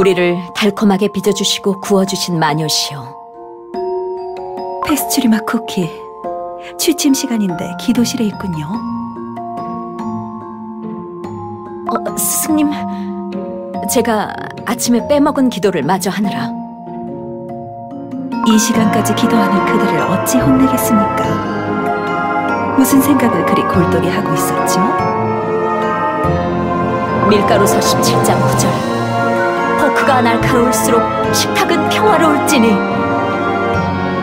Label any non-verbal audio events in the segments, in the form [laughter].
우리를 달콤하게 빚어주시고 구워주신 마녀시여. 페스츄리마 쿠키. 취침 시간인데 기도실에 있군요. 어, 스승님, 제가 아침에 빼먹은 기도를 마저 하느라 이 시간까지 기도하는 그들을 어찌 혼내겠습니까? 무슨 생각을 그리 골똘히 하고 있었죠? 밀가루서 17장 9절 포크가 날카로울수록 식탁은 평화로울지니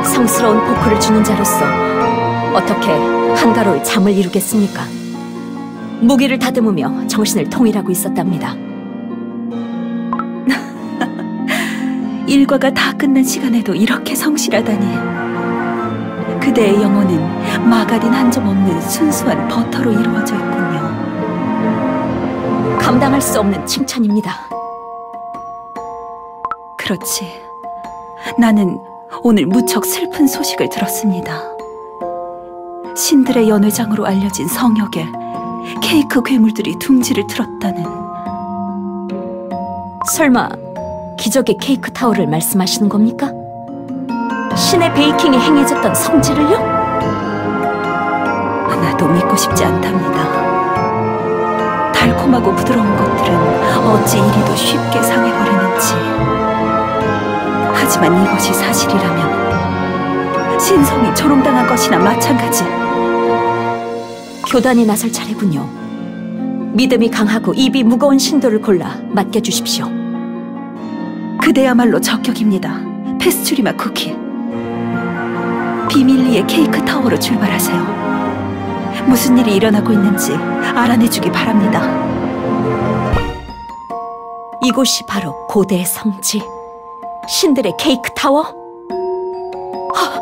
성스러운 포크를 주는 자로서 어떻게 한가로이 잠을 이루겠습니까? 무기를 다듬으며 정신을 통일하고 있었답니다. [laughs] 일과가 다 끝난 시간에도 이렇게 성실하다니. 그대의 영혼은 마가린 한 점 없는 순수한 버터로 이루어져 있군요. 감당할 수 없는 칭찬입니다. 그렇지. 나는 오늘 무척 슬픈 소식을 들었습니다. 신들의 연회장으로 알려진 성역에 케이크 괴물들이 둥지를 틀었다는 설마 기적의 케이크 타워를 말씀하시는 겁니까? 신의 베이킹이 행해졌던 성질을요? 하나도 믿고 싶지 않답니다. 달콤하고 부드러운 것들은 어찌 이리도 쉽게 상해버리는지. 하지만 이것이 사실이라면 신성이 조롱당한 것이나 마찬가지. 교단이 나설 차례군요. 믿음이 강하고 입이 무거운 신도를 골라 맡겨주십시오. 그대야말로 적격입니다. 페스츄리마 쿠키. 비밀리에 케이크 타워로 출발하세요. 무슨 일이 일어나고 있는지 알아내주기 바랍니다. 이곳이 바로 고대의 성지, 신들의 케이크 타워? 하,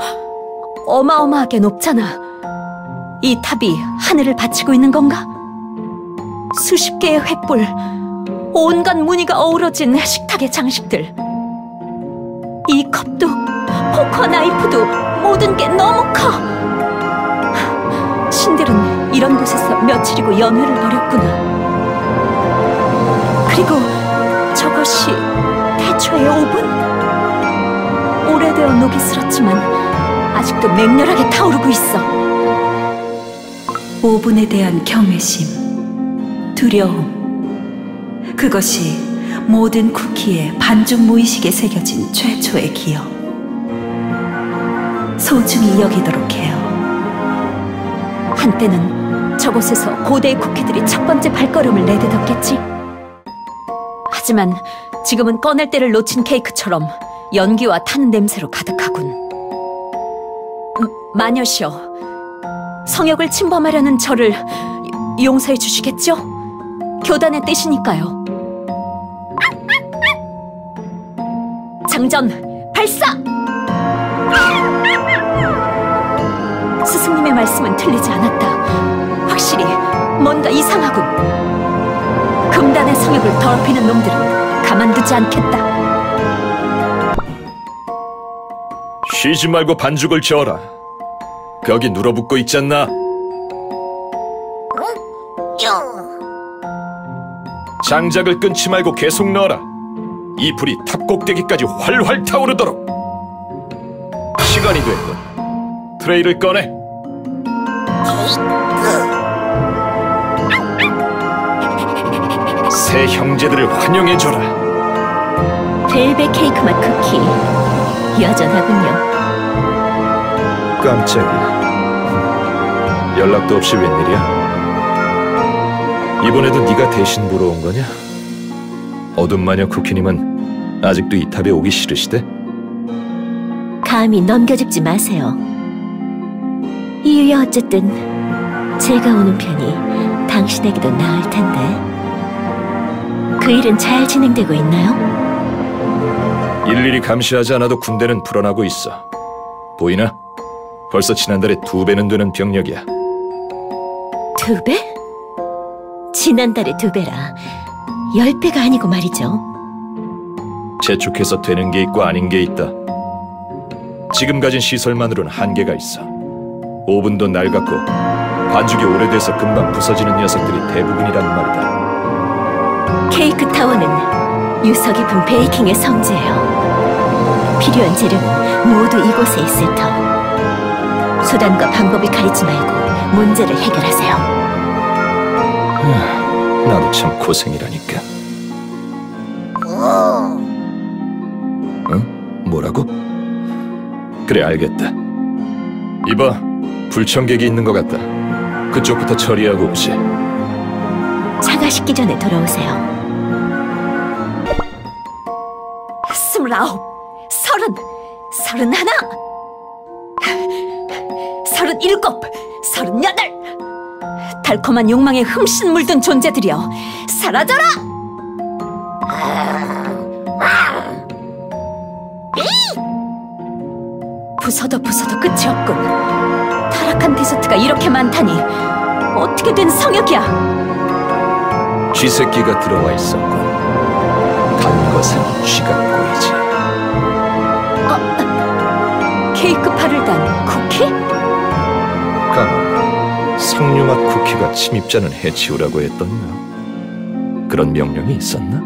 어마어마하게 높잖아. 이 탑이 하늘을 받치고 있는 건가? 수십 개의 횃불, 온갖 무늬가 어우러진 식탁의 장식들. 이 컵도, 포커 나이프도 모든 게 너무 커. 신들은 이런 곳에서 며칠이고 연회를 벌였구나. 그리고 저것이 태초의 오븐? 오래되어 녹이 슬었지만 아직도 맹렬하게 타오르고 있어. 오븐에 대한 경외심, 두려움. 그것이 모든 쿠키의 반죽 무의식에 새겨진 최초의 기억. 소중히 여기도록 해요. 한때는 저곳에서 고대의 쿠키들이 첫 번째 발걸음을 내딛었겠지. 하지만 지금은 꺼낼 때를 놓친 케이크처럼 연기와 타는 냄새로 가득하군. 음, 마녀시여, 성역을 침범하려는 저를 용서해 주시겠죠? 교단의 뜻이니까요. 장전 발사! 스승님의 말씀은 틀리지 않았다. 확실히 뭔가 이상하군. 금단의 성역을 더럽히는 놈들은 가만두지 않겠다. 쉬지 말고 반죽을 저어라. 벽이 눌어붙고 있지 않나? 장작을 끊지 말고 계속 넣어라. 이 불이 탑 꼭대기까지 활활 타오르도록. 시간이 됐군. 트레이를 꺼내. 새 형제들을 환영해줘라. 벨벳 케이크 맛 쿠키. 여전하군요. 깜짝이야. 연락도 없이 웬일이야? 이번에도 네가 대신 보러 온 거냐? 어둠 마녀 쿠키님은 아직도 이 탑에 오기 싫으시대? 감히 넘겨짚지 마세요. 이유야 어쨌든 제가 오는 편이 당신에게도 나을 텐데. 그 일은 잘 진행되고 있나요? 일일이 감시하지 않아도 군대는 불어나고 있어. 보이나? 벌써 지난달에 두 배는 되는 병력이야. 두 배? 지난달에 두 배라. 열 배가 아니고 말이죠. 재촉해서 되는 게 있고 아닌 게 있다. 지금 가진 시설만으로는 한계가 있어. 오븐도 낡았고 반죽이 오래돼서 금방 부서지는 녀석들이 대부분이란 말이다. 케이크 타워는 유서 깊은 베이킹의 성지예요. 필요한 재료는 모두 이곳에 있을 터. 수단과 방법이 가리지 말고 문제를 해결하세요. 나도 참 고생이라니까. 응? 뭐라고? 그래 알겠다. 이봐, 불청객이 있는 것 같다. 그쪽부터 처리하고 오지. 차가 식기 전에 돌아오세요. 스물아홉, 서른, 서른하나, 서른일곱, 서른여덟. 달콤한 욕망에 흠씬 물든 존재들이여 사라져라! 부서도 부서도 끝이 없군. 타락한 디저트가 이렇게 많다니 어떻게 된 성역이야? 쥐새끼가 들어와 있었군. 단 것은 쥐가 꼬이지. 케이크 파를 단 쿠키? 까만 석류맛 쿠키가 침입자는 해치우라고 했던가? 그런 명령이 있었나?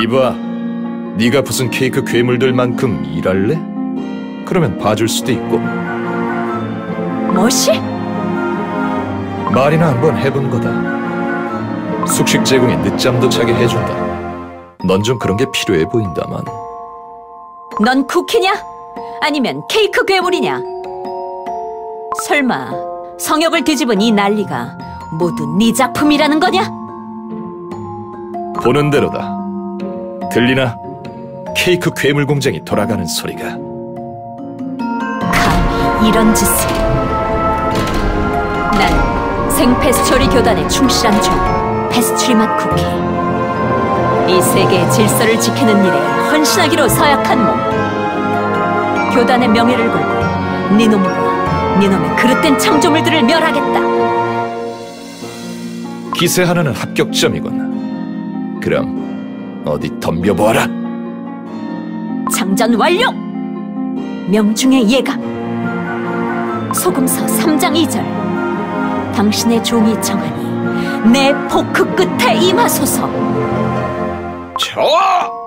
이봐, 네가 무슨 케이크 괴물들만큼 일할래? 그러면 봐줄 수도 있고 뭐시? 말이나 한번 해본 거다. 숙식 제공에 늦잠도 자게 해준다. 넌 좀 그런 게 필요해 보인다만. 넌 쿠키냐? 아니면 케이크 괴물이냐? 설마 성역을 뒤집은 이 난리가 모두 네 작품이라는 거냐? 보는 대로다. 들리나? 케이크 괴물 공장이 돌아가는 소리가. 감히 이런 짓을 난 생페스츄리 교단의 충실한 종 페스츄리 맛 쿠키 이 세계의 질서를 지키는 일에 헌신하기로 서약한 몸 교단의 명예를 걸고 네 놈과 네 놈의 그릇된 창조물들을 멸하겠다 기세 하나는 합격점이군. 그럼 어디 덤벼보아라. 장전 완료! 명중의 예감 소금서 3장 2절 당신의 종이 정하니 내 포크 끝에 임하소서 좋아!